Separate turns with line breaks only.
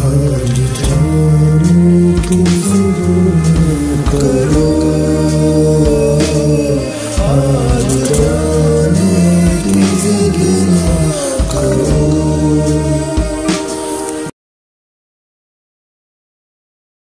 Oh